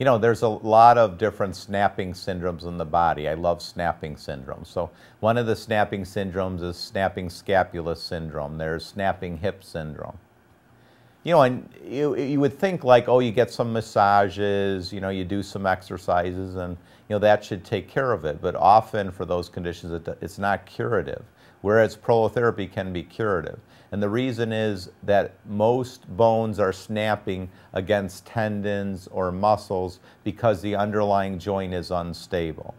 You know, there's a lot of different snapping syndromes in the body. I love snapping syndromes. So one of the snapping syndromes is snapping scapula syndrome. There's snapping hip syndrome. You know, and you, you would think like, oh, you get some massages, you know, you do some exercises, and, you know, that should take care of it. But often for those conditions, it, it's not curative, whereas prolotherapy can be curative. And the reason is that most bones are snapping against tendons or muscles because the underlying joint is unstable.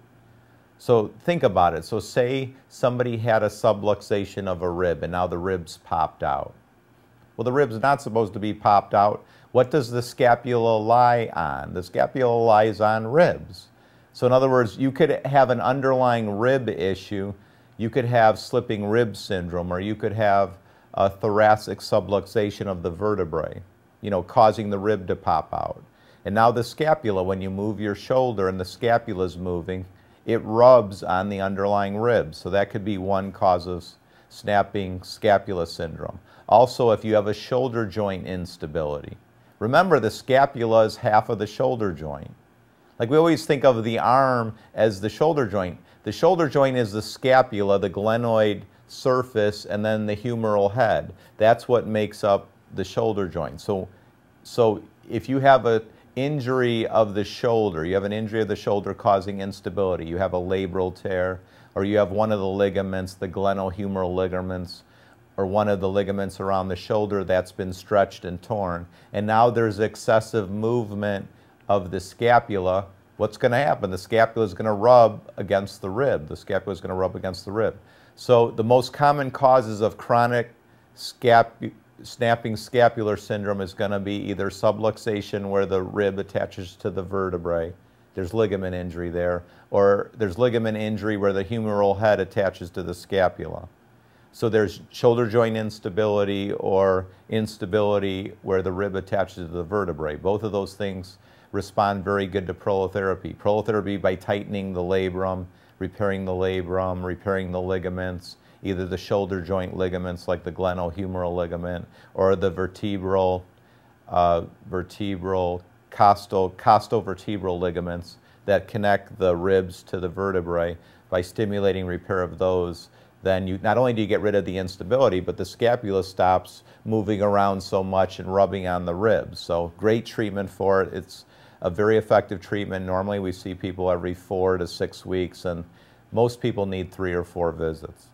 So think about it. So say somebody had a subluxation of a rib and now the rib's popped out. Well, the rib's not supposed to be popped out. What does the scapula lie on? The scapula lies on ribs. So in other words, you could have an underlying rib issue. You could have slipping rib syndrome or you could have a thoracic subluxation of the vertebrae, you know, causing the rib to pop out. And now the scapula, when you move your shoulder and the scapula is moving, it rubs on the underlying ribs. So that could be one cause of snapping scapula syndrome. Also, if you have a shoulder joint instability. Remember, the scapula is half of the shoulder joint. Like we always think of the arm as the shoulder joint. The shoulder joint is the scapula, the glenoid surface, and then the humeral head. That's what makes up the shoulder joint. So, so if you have an injury of the shoulder, you have an injury of the shoulder causing instability, you have a labral tear, or you have one of the ligaments, the glenohumeral ligaments, or one of the ligaments around the shoulder that's been stretched and torn, and now there's excessive movement of the scapula, what's going to happen? The scapula is going to rub against the rib. The scapula is going to rub against the rib. So the most common causes of chronic scap snapping scapular syndrome is going to be either subluxation where the rib attaches to the vertebrae, there's ligament injury there, or there's ligament injury where the humeral head attaches to the scapula. So there's shoulder joint instability or instability where the rib attaches to the vertebrae. Both of those things respond very good to prolotherapy. Prolotherapy by tightening the labrum repairing the labrum, repairing the ligaments, either the shoulder joint ligaments like the glenohumeral ligament or the vertebral, uh, vertebral, costal, costovertebral ligaments that connect the ribs to the vertebrae by stimulating repair of those then you not only do you get rid of the instability, but the scapula stops moving around so much and rubbing on the ribs. So great treatment for it. It's a very effective treatment. Normally we see people every four to six weeks, and most people need three or four visits.